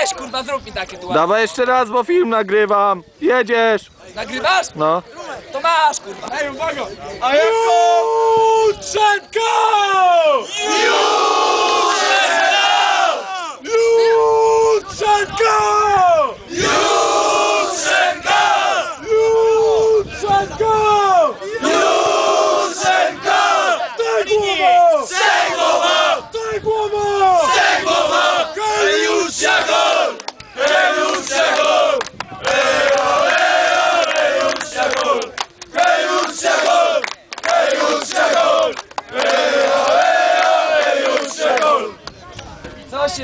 Weź kurwa, zrób mi takie tu. Dawaj jeszcze raz, bo film nagrywam. Jedziesz. Nagrywasz? No. To masz kurwa. Ej, uwaga! A jako... Jutrzenko! Jutrzenko! Jutrzenko! Nossa,